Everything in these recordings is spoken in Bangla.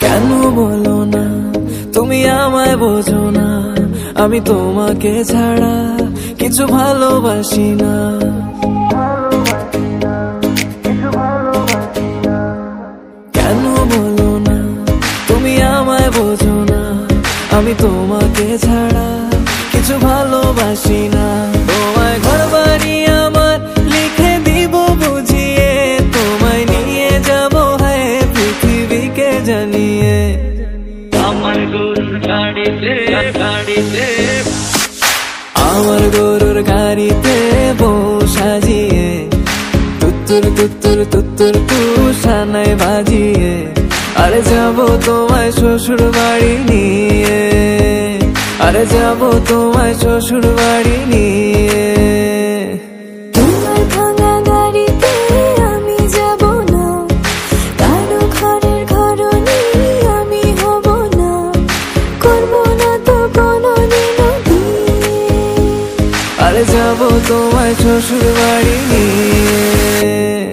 কেন বলো না? তুমি আমায় বোঝো না। আমি তোমাকে ছাড়া কিছু ভালোবাসি না। কেন বলো না? তুমি আমায় বোঝো না। আমি তোমাকে ছাড়া ভালোবাসি না। তোমায় ঘর বাড়ি আমার লিখে দিব বুঝিয়ে। তোমায় নিয়ে যাব হ্যাঁ পৃথিবীকে জানিয়ে। আমার গরুর গাড়িতে গাড়িতে। আমার গরুর গাড়িতে বউ সাজিয়ে। তুত্তুর তুত্তুর তুত্তুর তু বাজিয়ে। আরে যাব তোমায় শ্বশুর বাড়ি নিয়ে। আরে যাব তোমায় শ্বশুর বাড়ি নিয়ে। তোমার ভাঙা গাড়িতে আমি যাব না। কারও ঘরের ঘরনি আমি হব না। করব না তো আরে যাব তোমায় শ্বশুর বাড়ি নিয়ে।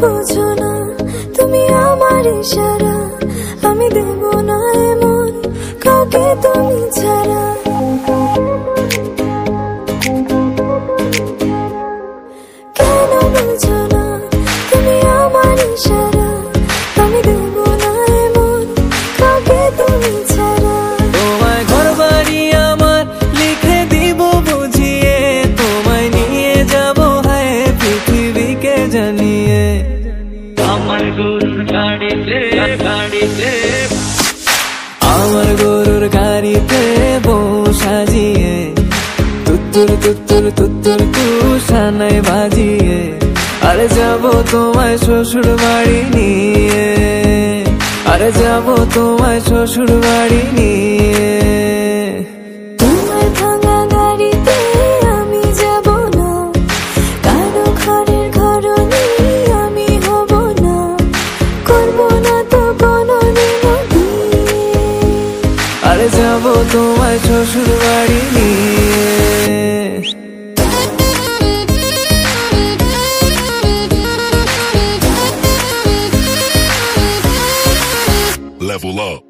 বোঝো না তুমি আমার ইশারা আমি দেব না এমন কাউকে তুমি ছাড়া। আমার গরুর গাড়িতে বউ সাজিয়ে তুত্তুর তুত্তুর তুত্তুর তু সানাই বাজিয়ে, আরে যাব তোমায় শ্বশুর বাড়ি নিয়ে, আরে যাব তোমায় শ্বশুর বাড়ি নিয়ে। আরে যাব তোমায় শ্বশুর বাড়ি নিয়ে Level up.